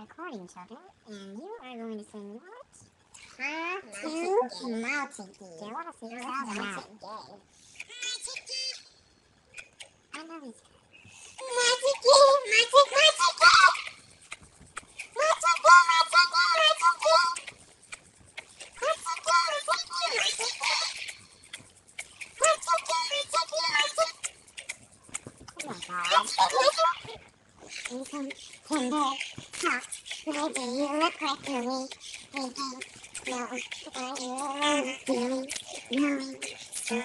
recording, children, and you are going to sing what? How to Malchik Gay. Do you want to your sounds now? I know these Multi-gig, multi, Oh my god. You can tender talk. Maybe you look like Louie. Maybe no, but you are feeling knowing. So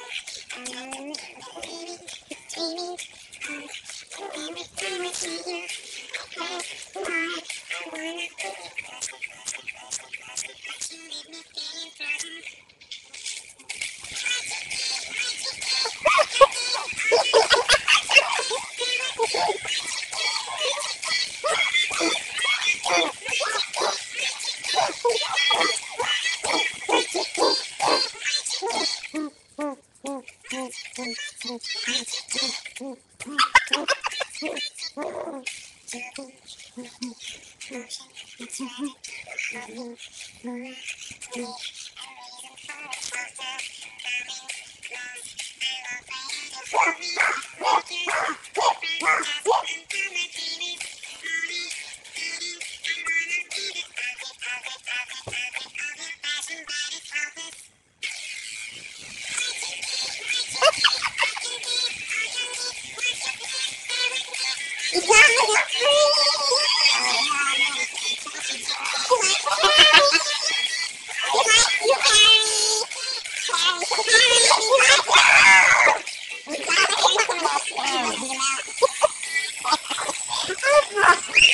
Yeah. Ha ha ha!